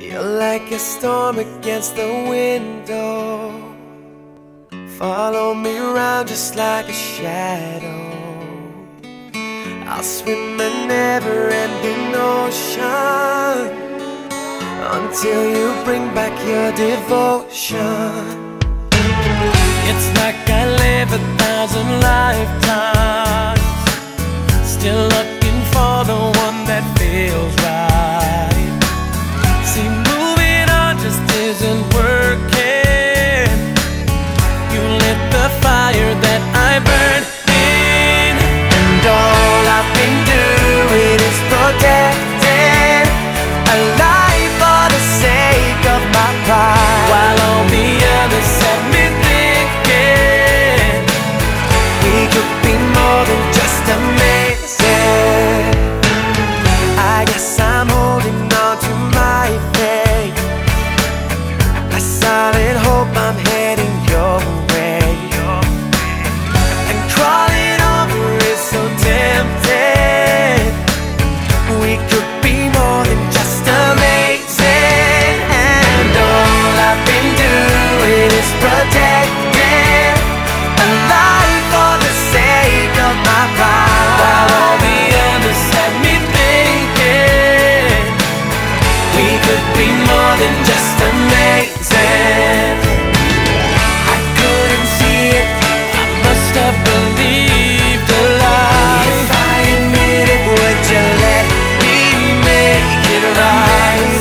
You're like a storm against the window. Oh. Follow me around just like a shadow. I'll swim a never ending ocean until you bring back your devotion. It's like I live a thousand lifetimes, must have believed a lie. If I admit it, would you let me make it right?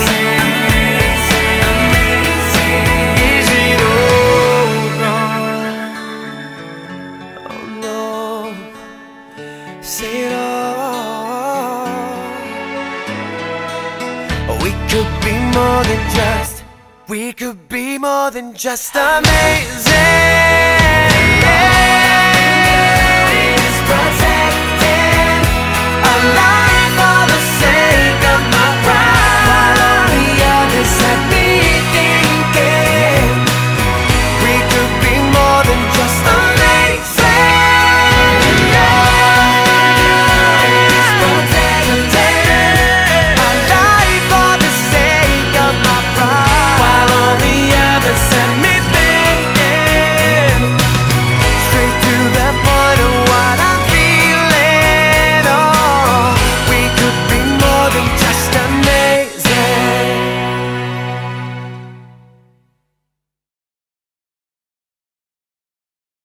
Is it all wrong? Oh no, say it all. We could be more than just, we could be more than just amazing.